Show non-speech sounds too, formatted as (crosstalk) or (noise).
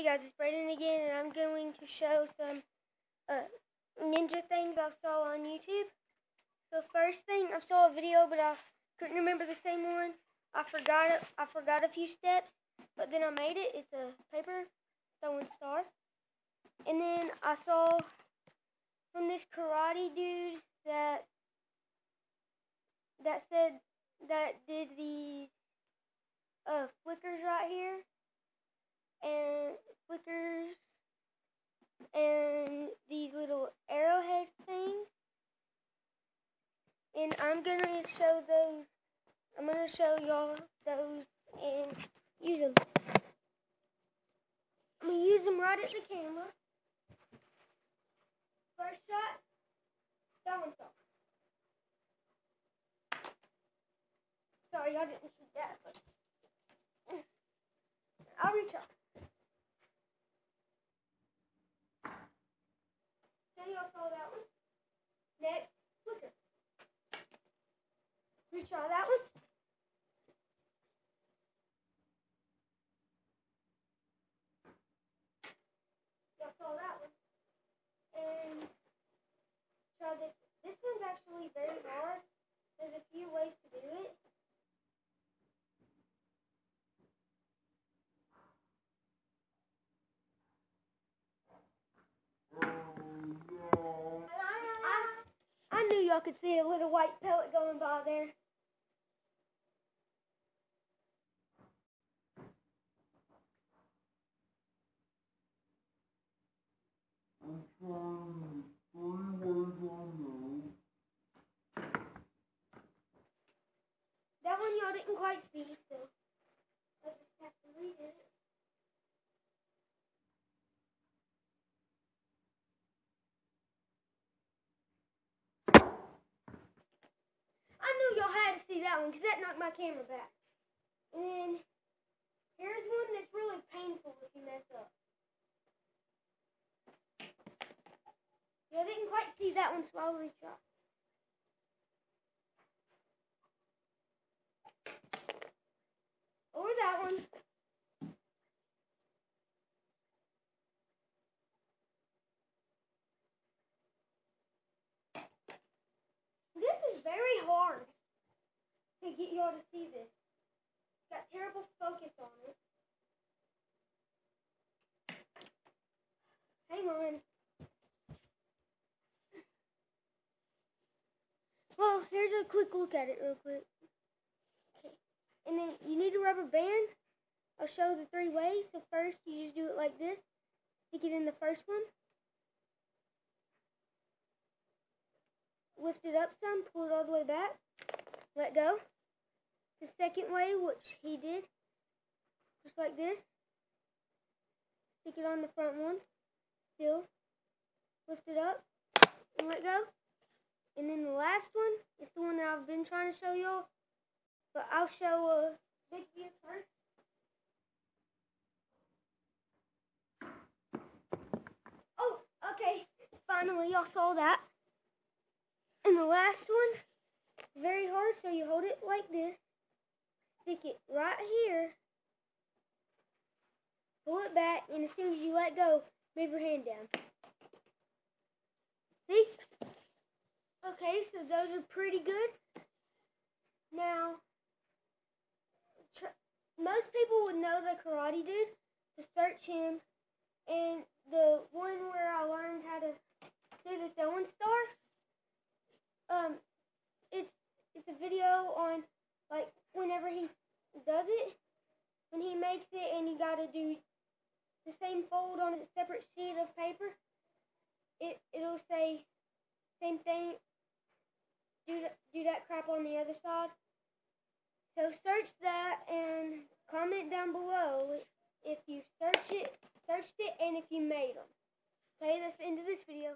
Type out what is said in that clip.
Hey guys, it's Brayden again, and I'm going to show some uh, ninja things I saw on YouTube. The first thing, I saw a video, but I couldn't remember the same one. I forgot it. I forgot a few steps, but then I made it. It's a paper throwing star. And then I saw from this karate dude that that said that did these uh, flickers right here and flickers and these little arrowhead things. And I'm to show those, I'm to show y'all those and use them. I'm to use them right at the camera. First shot, saw. Sorry, y'all didn't see that, but (laughs) I'll reach up. Then y'all saw that one. Next. Retry that one. Y'all saw that one. And try this. This one's actually very hard. There's a few ways to do it. Um, I, I knew y'all could see a little white pellet going by there. I'm trying three ways I know. That one y'all see, so I just have to read it. I knew y'all had to see that one because that knocked my camera back. And then here's one that's really painful if you mess up. Y'all didn't quite see that one, so I'll retry. Or that one. This is very hard to get y'all to see this. Got terrible focus on it. Hang on. Well, here's a quick look at it real quick. Okay. And then you need a rubber band. I'll show the three ways. So first, you just do it like this. Stick it in the first one. Lift it up some, pull it all the way back. Let go. The second way, which he did, just like this. Stick it on the front one. Still. Lift it up and let go. And then the last one is the one that I've been trying to show y'all. But I'll show a big view first. Oh, okay. Finally, y'all saw that. And the last one very hard, so you hold it like this. Stick it right here. Pull it back, and as soon as you let go, move your hand down. See? Okay, so those are pretty good. Now, most people would know the Karate Dude to search him, and the one where I learned how to do the throwing star. Um, it's it's a video on like whenever he does it, when he makes it, and you got to do the same fold on a separate sheet of paper. It it'll say same thing. Do that, do that crap on the other side. So search that and comment down below if you search it, searched it, and if you made them. Okay, that's the end of this video.